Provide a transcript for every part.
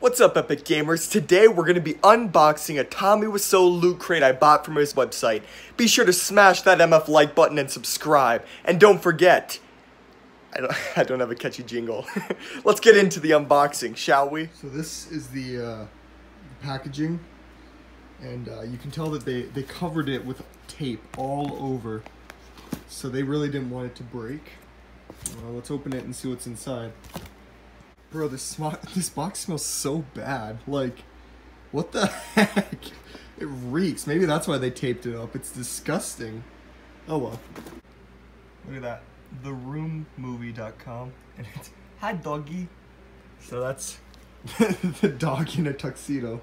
What's up, Epic Gamers? Today we're going to be unboxing a Tommy Wiseau loot crate I bought from his website. Be sure to smash that MF like button and subscribe. And don't forget, I don't, I don't have a catchy jingle. Let's get into the unboxing, shall we? So this is the, uh, packaging, and uh, you can tell that they, they covered it with tape all over, so they really didn't want it to break. Let's open it and see what's inside. Bro, this this box smells so bad. Like, what the heck? It reeks. Maybe that's why they taped it up. It's disgusting. Oh well. Look at that. TheRoomMovie.com. And it's, hi doggy. So that's the dog in a tuxedo.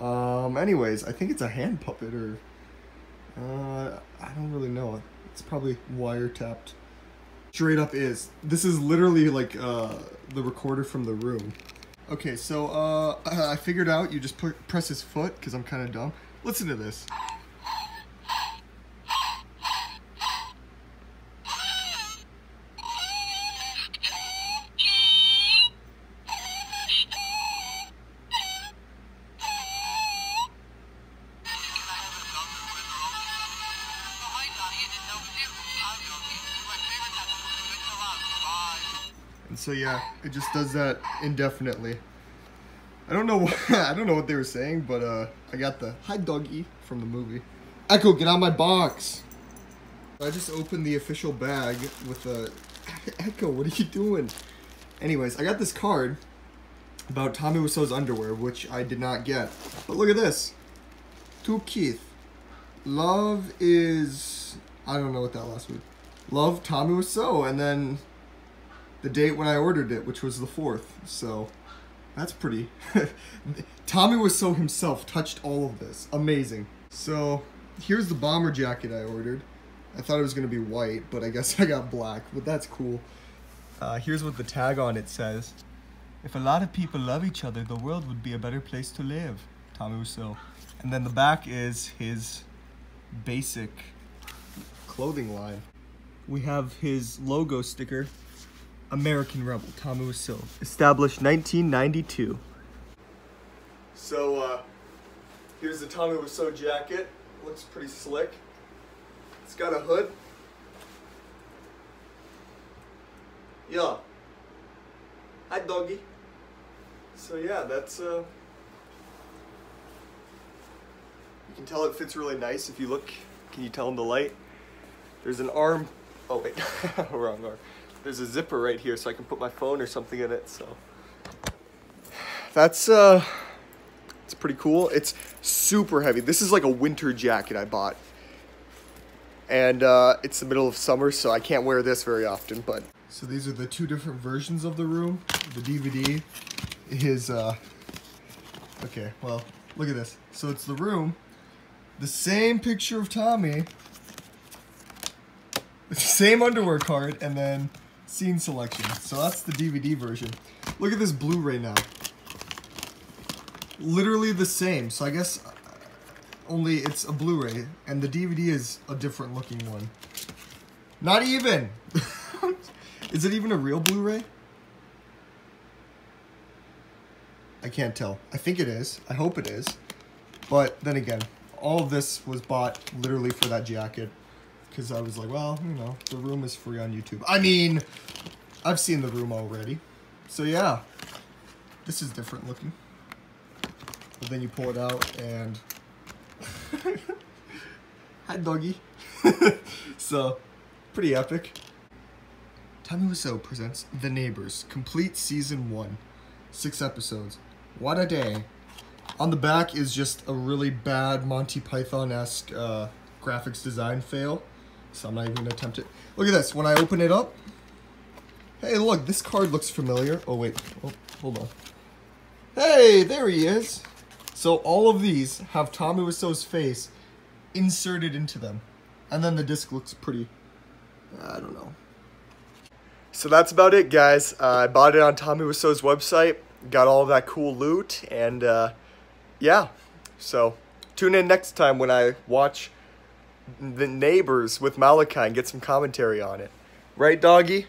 Um, anyways, I think it's a hand puppet or, uh, I don't really know. It's probably wiretapped. Straight up is. This is literally like, uh, the recorder from the room. Okay, so, uh, I figured out you just put, press his foot, because I'm kind of dumb. Listen to this. And so yeah, it just does that indefinitely. I don't know what I don't know what they were saying, but uh, I got the hi doggy from the movie. Echo, get out of my box. I just opened the official bag with a Echo. What are you doing? Anyways, I got this card about Tommy Wiseau's underwear, which I did not get. But look at this. To Keith. Love is I don't know what that last word. Love Tommy Wiseau, and then the date when I ordered it, which was the 4th. So that's pretty. Tommy Wiseau himself touched all of this. Amazing. So here's the bomber jacket I ordered. I thought it was going to be white, but I guess I got black, but that's cool. Uh, here's what the tag on it says. If a lot of people love each other, the world would be a better place to live. Tommy Wiseau. And then the back is his basic clothing line. We have his logo sticker American Rebel, Tommy Wiseau. Established 1992. So, uh, here's the Tommy Wiseau jacket. Looks pretty slick. It's got a hood. Yeah. Hi, doggy. So yeah, that's, uh, you can tell it fits really nice if you look. Can you tell in the light? There's an arm. Oh, wait. Wrong arm there's a zipper right here so I can put my phone or something in it. So that's uh, it's pretty cool. It's super heavy. This is like a winter jacket I bought, and uh, it's the middle of summer, so I can't wear this very often. But so these are the two different versions of the room. The DVD is uh, okay. Well, look at this. So it's the room, the same picture of Tommy. Same underwear card, and then scene selection. So that's the DVD version. Look at this Blu-ray now. Literally the same. So I guess uh, only it's a Blu-ray and the DVD is a different looking one. Not even. is it even a real Blu-ray? I can't tell. I think it is. I hope it is. But then again, all of this was bought literally for that jacket because I was like, well, you know, the room is free on YouTube. I mean, I've seen the room already. So yeah, this is different looking. But then you pull it out and... Hi, doggy. so, pretty epic. Tommy Wiseau presents The Neighbors, complete season one. Six episodes. What a day. On the back is just a really bad Monty Python-esque uh, graphics design fail. So I'm not even gonna attempt it. Look at this, when I open it up, hey look, this card looks familiar. Oh wait, oh, hold on. Hey, there he is. So all of these have Tommy Wiseau's face inserted into them. And then the disc looks pretty, I don't know. So that's about it, guys. Uh, I bought it on Tommy Wiseau's website, got all of that cool loot, and uh, yeah. So tune in next time when I watch the neighbors with Malachi and get some commentary on it. Right, doggy?